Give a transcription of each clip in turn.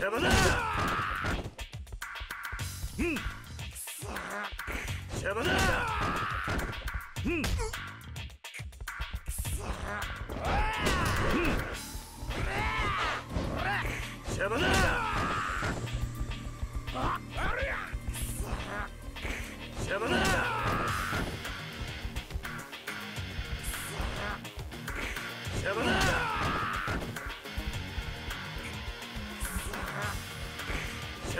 邪魔だうん邪魔だうん邪魔だ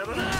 ¡Perdona!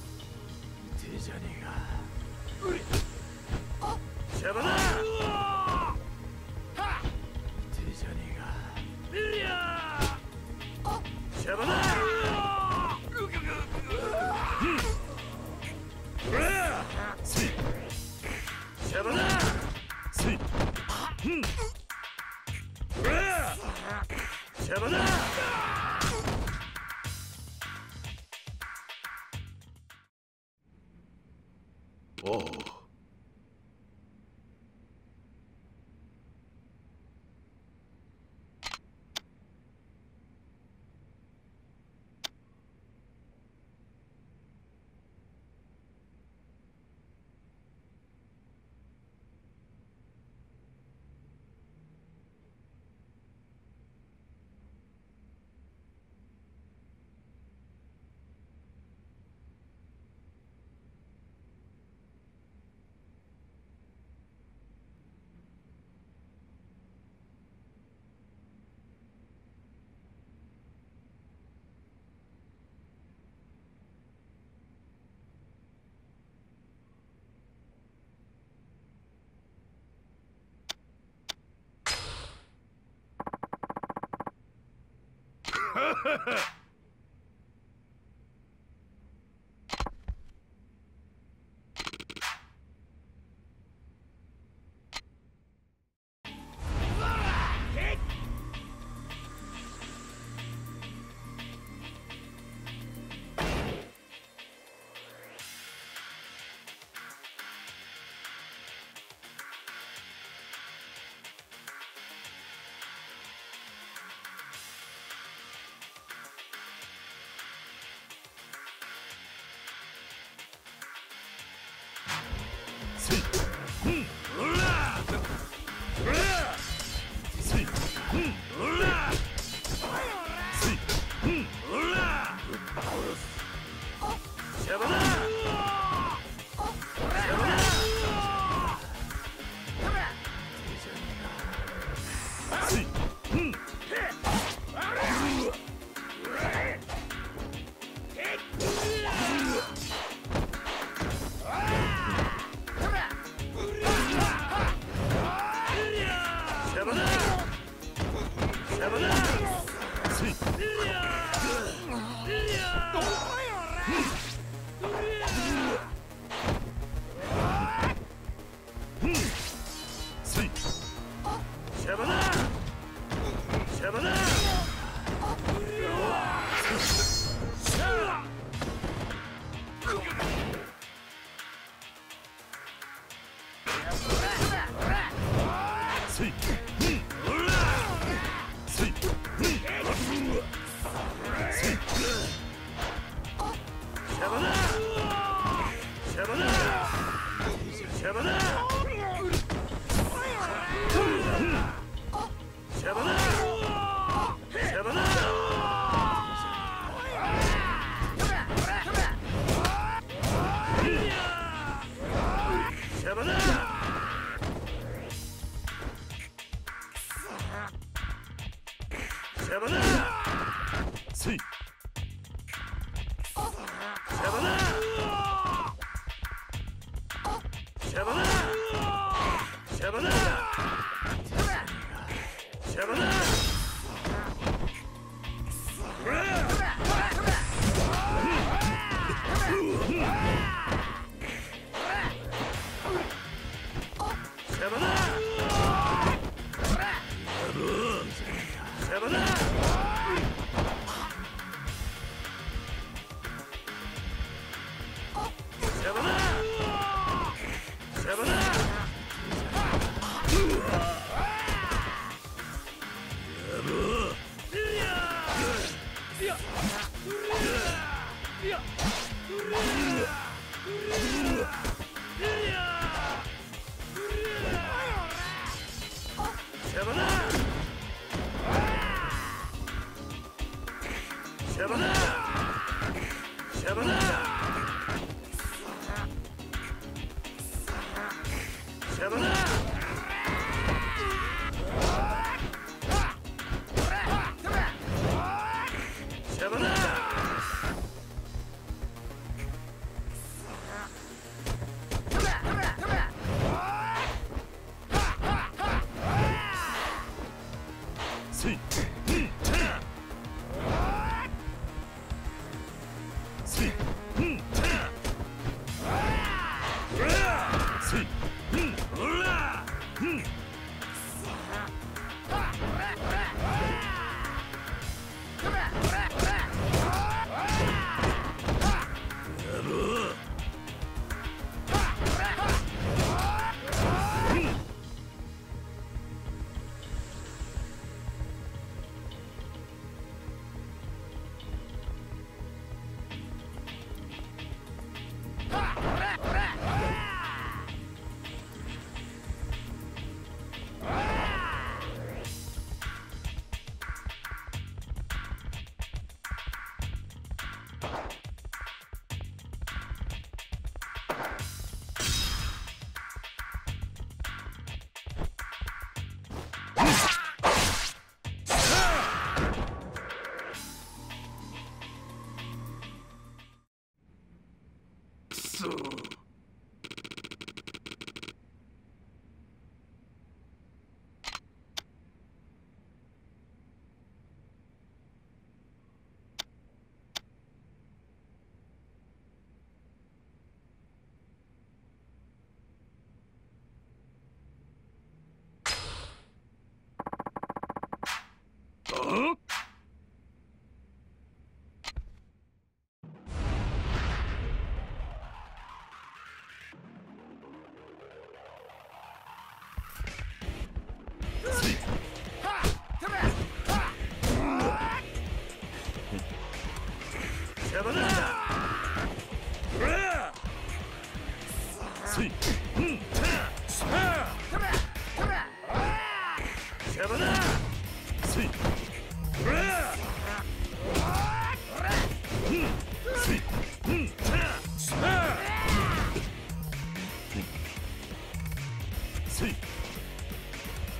Ah! Ah! Ha ha ha! どうよね邪魔だ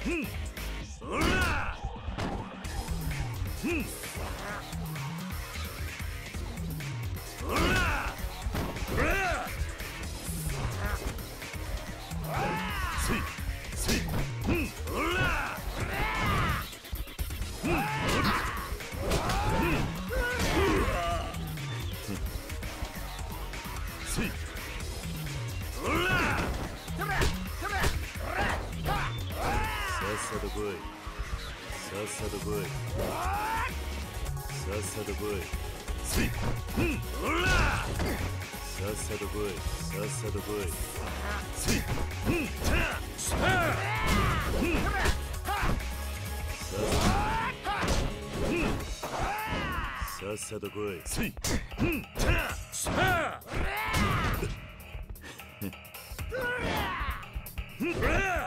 Hmm. そらうん。ささと来い。さっさと来い。さっさと来い。せいほらさっさと来い。さっさと来い。せいさっさと来い。せいさあシ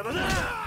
Ah!